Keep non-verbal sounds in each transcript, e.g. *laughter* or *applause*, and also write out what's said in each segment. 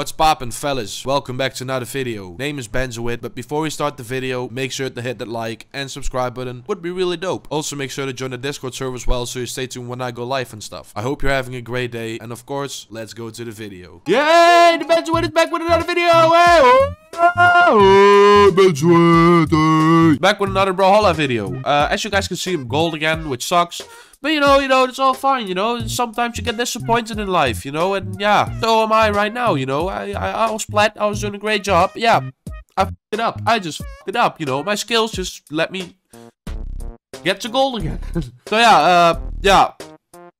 What's poppin' fellas? Welcome back to another video. Name is Benzoid, but before we start the video, make sure to hit that like and subscribe button. Would be really dope. Also make sure to join the Discord server as well so you stay tuned when I go live and stuff. I hope you're having a great day and of course, let's go to the video. Yay! The Benzoid is back with another video! Hey! Back with another Brawlhalla video. Uh, as you guys can see, I'm gold again, which sucks. But you know, you know, it's all fine, you know. Sometimes you get disappointed in life, you know, and yeah, so am I right now, you know. I I, I was flat, I was doing a great job. Yeah, I it up. I just f it up, you know. My skills just let me get to gold again. *laughs* so yeah, uh, yeah.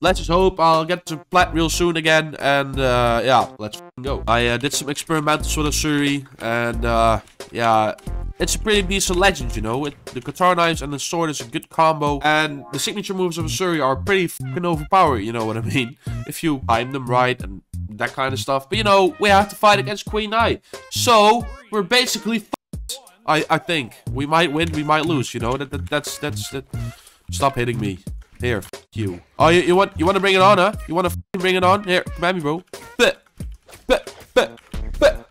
Let's just hope I'll get to plat real soon again, and uh, yeah, let's go. I uh, did some experimentals with Asuri, and uh, yeah, it's a pretty decent legend, you know. It, the guitar knives and the sword is a good combo, and the signature moves of Asuri are pretty fucking overpowered, you know what I mean? *laughs* If you time them right and that kind of stuff. But you know, we have to fight against Queen Nai, so we're basically I I think we might win, we might lose. You know that, that that's that's that. Stop hitting me. Here, you. Oh, you, you want you want to bring it on, huh? You want to bring it on? Here, come at me, bro. Bet, bet, bet, bet.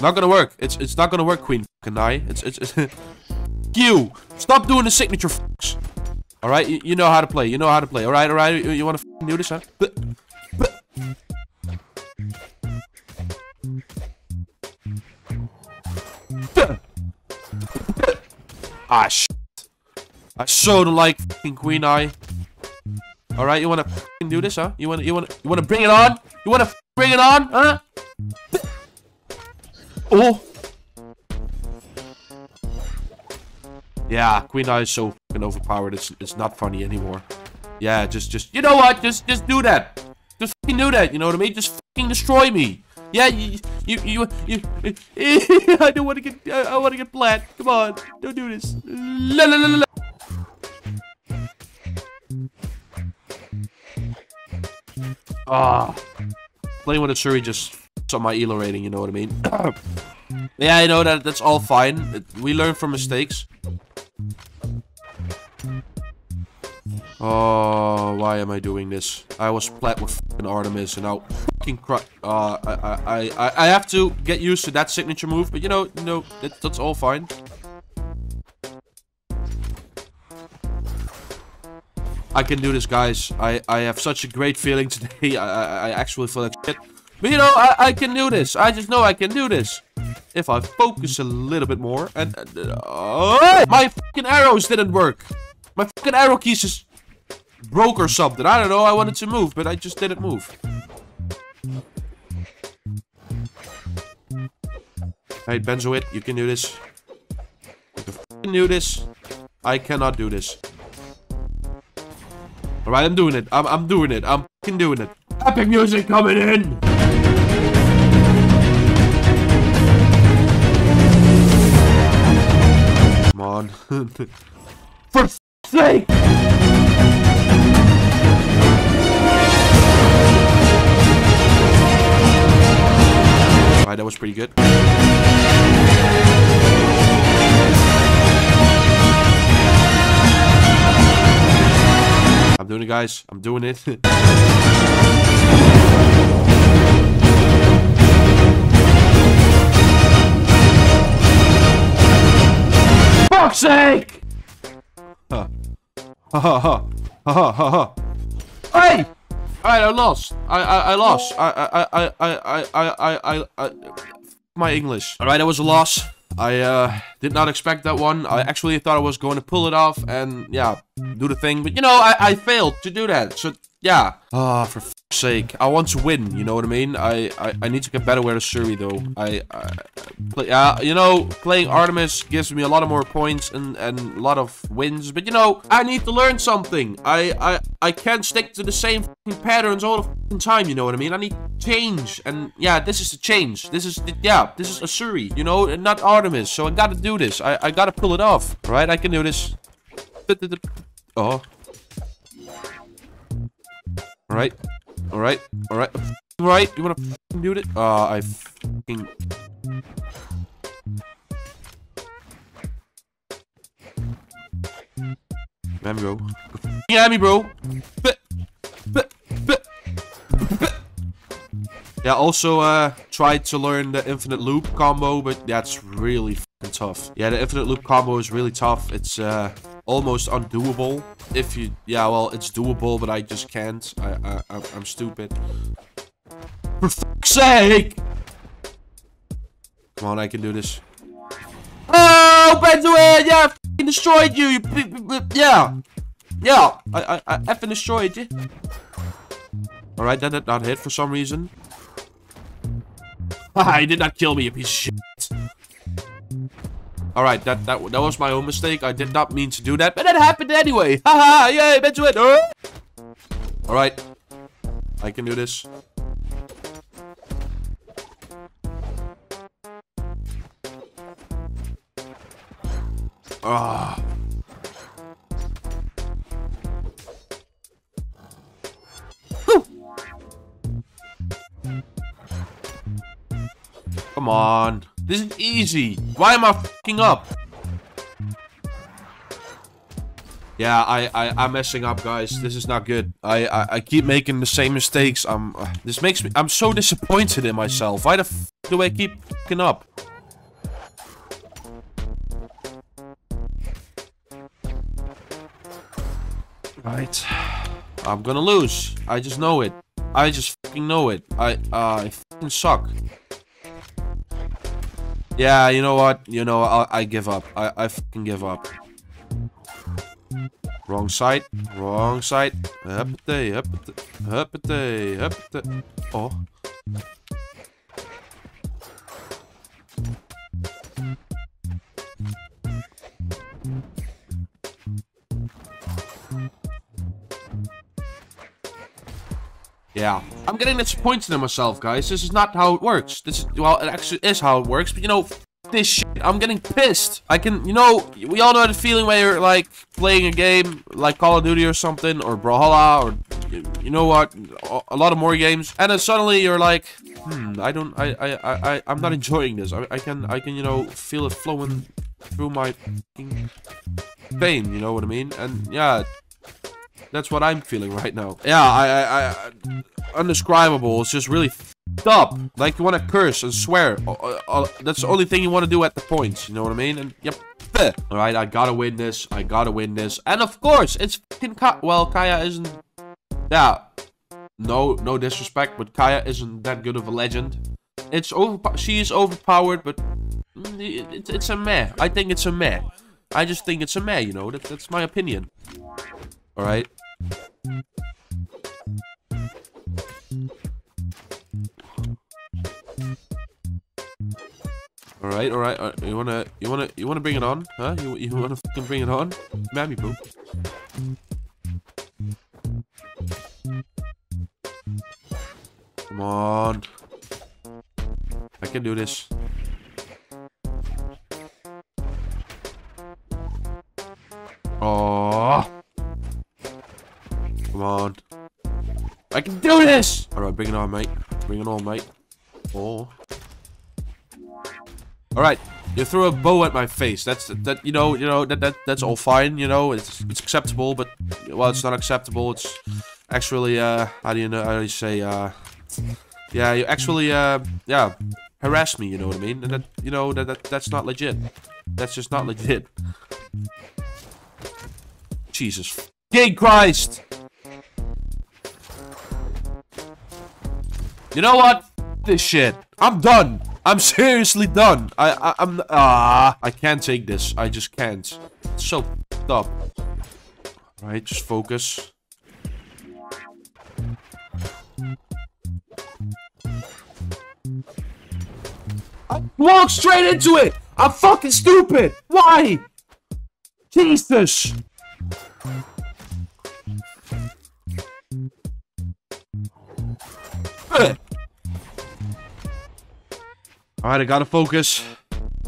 Not gonna work. It's it's not gonna work, Queen Kanai. It's it's, it's *laughs* you. Stop doing the signature fucks. All right, you, you, know how to play. You know how to play. All right, all right. You, you want to do this, huh? Ah, shit. I so don't like fucking Queen Nai. All right, you want to do this, huh? You want you want you want to bring it on? You want to bring it on, huh? Oh! Yeah, Queen Nai is so fucking overpowered. It's it's not funny anymore. Yeah, just just you know what? Just just do that. Just fucking do that. You know what I mean? Just fucking destroy me. Yeah, you you you you. you *laughs* I don't want to get. I, I want to get flat. Come on, don't do this. La la la. Ah, playing with Asuri just on my elo rating, you know what I mean? *coughs* yeah, I know that that's all fine. We learn from mistakes. Oh, why am I doing this? I was plat with fucking Artemis and now fucking cry. Uh, I, I, I, I have to get used to that signature move, but you know, you know, that, that's all fine. I can do this, guys. I, I have such a great feeling *laughs* today. I, I, I actually feel like shit. But you know, I, I can do this. I just know I can do this. If I focus a little bit more. And uh, my fucking arrows didn't work. My fucking arrow keys just broke or something. I don't know. I wanted to move, but I just didn't move. Hey, Benzoid, you can do this. You can do this. I cannot do this. Alright, I'm doing it. I'm, I'm doing it. I'm doing it. Epic music coming in! On. *laughs* For sake! Alright, that was pretty good. I'm doing it, guys. I'm doing it. *laughs* fuck's sake! Ha. Ha ha ha. Ha ha ha Hey! Alright, I lost. I I I lost. I I I I I I I I my English. Alright, that was a loss. I uh, did not expect that one. I actually thought I was going to pull it off and, yeah, do the thing. But, you know, I, I failed to do that. So, yeah. Ah, oh, for sake. I want to win, you know what I mean? I, I, I need to get better with Asuri, though. I, I play, uh, you know, playing Artemis gives me a lot of more points and, and a lot of wins. But, you know, I need to learn something. I, I, I can't stick to the same patterns all the time, you know what I mean? I need change. And, yeah, this is the change. This is, the, yeah, this is Asuri, you know, not Artemis. So I gotta do this. I, I gotta pull it off. Right? I can do this. *laughs* Oh. Alright. Alright. Alright. Alright. You wanna do it? Uh, I fucking... Let me go. at me, bro. Yeah, also uh, tried to learn the infinite loop combo, but that's really tough. Yeah, the infinite loop combo is really tough. It's uh, almost undoable. If you, yeah, well, it's doable, but I just can't. I, I, I'm stupid. For fuck's sake! Come on, I can do this. Oh, Benzoid! Yeah, I destroyed you. yeah, yeah, I, I, I effing destroyed you. All right, that did not hit for some reason. *laughs* he did not kill me, you piece of shit. Alright, that, that that was my own mistake. I did not mean to do that, but it happened anyway. *laughs* Haha, yay, it. Alright. I can do this. Ah. Come on. This is easy. Why am I fucking up? Yeah, I, I, I'm messing up, guys. This is not good. I, I, I keep making the same mistakes. I'm, uh, this makes me, I'm so disappointed in myself. Why the f do I keep fucking up? Right. I'm gonna lose. I just know it. I just fucking know it. I, uh, I fucking suck. Yeah, you know what? You know, I, I give up. I, I fucking give up. Wrong side. Wrong side. Huppatee, huppatee, huppatee, huppatee. Oh. Yeah. I'm getting disappointed in myself, guys. This is not how it works. This is, well, it actually is how it works, but you know, this shit. I'm getting pissed. I can, you know, we all know the feeling where you're, like, playing a game, like Call of Duty or something, or Brawlhalla, or, you know what, a lot of more games, and then suddenly you're like, hmm, I don't, I, I, I, I'm not enjoying this. I, I can, I can, you know, feel it flowing through my vein, you know what I mean? And, yeah, that's what I'm feeling right now. Yeah, I, I, I undescribable. It's just really up. Like you want to curse and swear. Uh, uh, uh, that's the only thing you want to do at the points. You know what I mean? And yep. All right, I gotta win this. I gotta win this. And of course, it's fucking Ka well, Kaya isn't. Yeah. No, no disrespect, but Kaya isn't that good of a legend. It's over. She is overpowered, but mm, it, it's a meh. I think it's a meh. I just think it's a meh. You know, that, that's my opinion. All right. All right, all right. You wanna, you wanna, you wanna bring it on, huh? You, you wanna fucking bring it on, mammy poop. Come on. I can do this. This! Alright, bring it on, mate. Bring it on, mate. Oh. Alright, you threw a bow at my face. That's that you know, you know, that that that's all fine, you know, it's it's acceptable, but well it's not acceptable, it's actually uh how do you know how do you say uh yeah, you actually uh yeah, harass me, you know what I mean? And that you know that, that that's not legit. That's just not legit. Jesus. Gay Christ! You know what? This shit. I'm done. I'm seriously done. I, I I'm ah. I can't take this. I just can't. It's so up. Right, just focus. I walked straight into it. I'm fucking stupid. Why? Jesus. Alright, I gotta focus.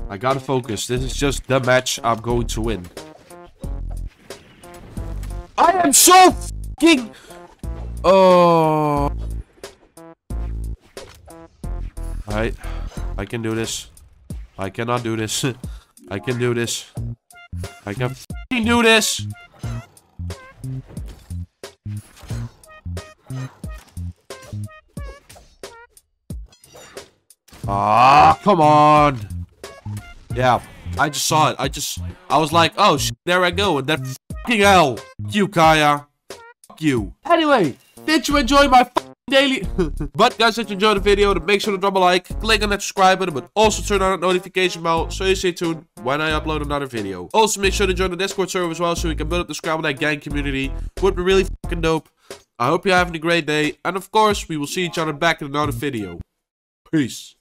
I gotta focus. This is just the match I'm going to win. I am so fucking... Oh... Alright. I can do this. I cannot do this. *laughs* I can do this. I can do this. Ah, come on. Yeah, I just saw it. I just, I was like, oh, there I go. And then fucking hell. Fuck you, Kaya. Fuck you. Anyway, did you enjoy my daily? *laughs* but guys, if you enjoyed the video, then make sure to drop a like, click on that subscribe button, but also turn on that notification bell so you stay tuned when I upload another video. Also, make sure to join the Discord server as well so we can build up the ScrambledEgg gang community. Would be really fucking dope. I hope you're having a great day, and of course, we will see each other back in another video. Peace.